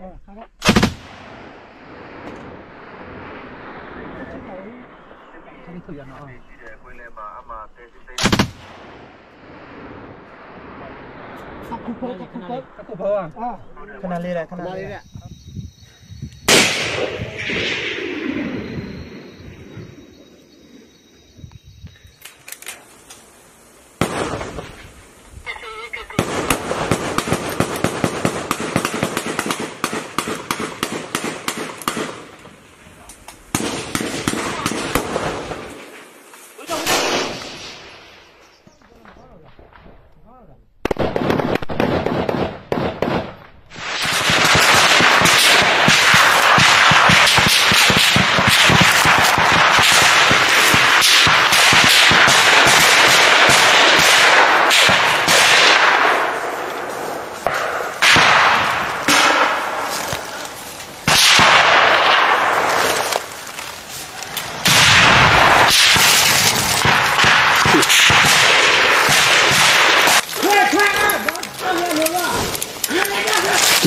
ဟုတ်လားခါတော့ဒီရနော်ဒီကွင်းလေးမှာအမှသိသိသိအခုပေါ်အခုပေါ်အခုပေါ်อ่ะခဏလေးလားခဏလေးလား Florida